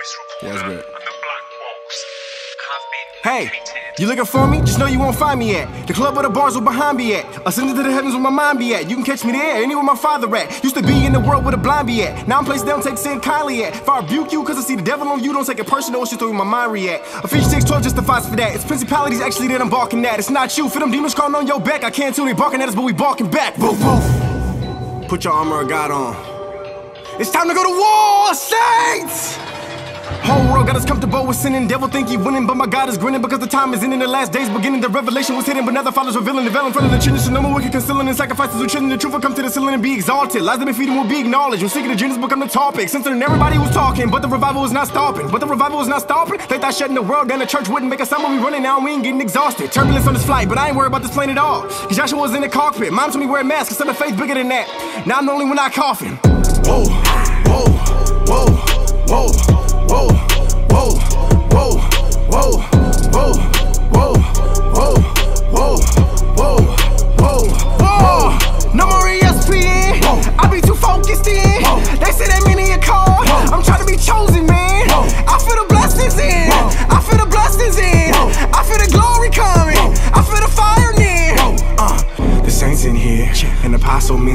voice Yeah, that's good. and the Black Walls Hey, you looking for me? Just know you won't find me at the club or the bars were behind me at. Ascending to the heavens where my mind be at. You can catch me there, anywhere my father at. Used to be in the world where the blind be at. Now I'm placed down, take sin kindly at. If I rebuke you, cause I see the devil on you, don't take it personal, it's just the way my mind react. Ephesians 6 12 justifies for that. It's principalities actually that I'm barking at. It's not you, for them demons crawling on your back. I can't tell they barking at us, but we barking back. Woof woof. Put your armor of God on. It's time to go to war, saints! Whole world got us comfortable with sinning. Devil think he winning, but my God is grinning because the time is in the last days beginning. The revelation was hidden, but now the Father's revealing the veil in front of the children. So no more wicked concealing and sacrifices with children. The truth will come to the ceiling and be exalted. Lies that been feeding will be acknowledged. When seeking agendas become the topic. Censoring everybody was talking, but the revival is not stopping. But the revival is not stopping. They thought shutting the world down, the church wouldn't make a sound we running now. We ain't getting exhausted. Turbulence on this flight, but I ain't worried about this plane at all. Cause Joshua was in the cockpit. Mom told me wear a mask, cause some of faith bigger than that. Now I'm the only one not coughing. Whoa, whoa, whoa, whoa, whoa,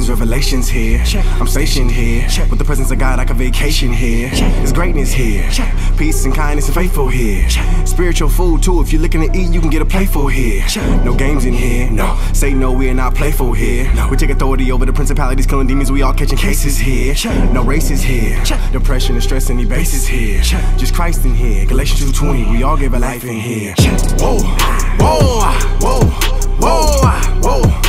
revelations here. I'm stationed here, with the presence of God, like a vacation here. There's greatness here, peace and kindness and faithful here. Spiritual food too, if you're looking to eat, you can get a playful here. No games in here, no. Say no, we are not playful here. No. We take authority over the principalities, killing demons, we all catching cases here. No races here, depression and stress any basis here. Just Christ in here, Galatians 2:20, we all give a life in here. Whoa, whoa, whoa, whoa, whoa, whoa.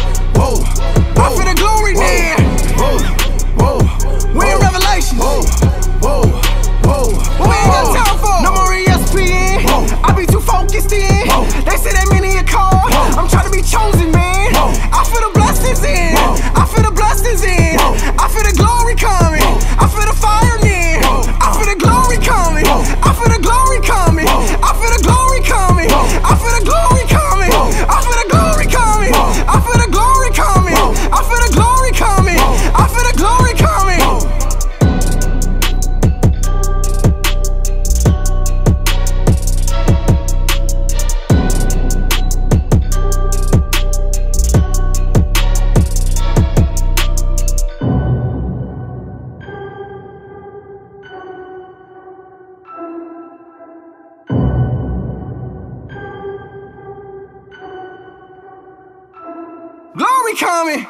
Glory coming.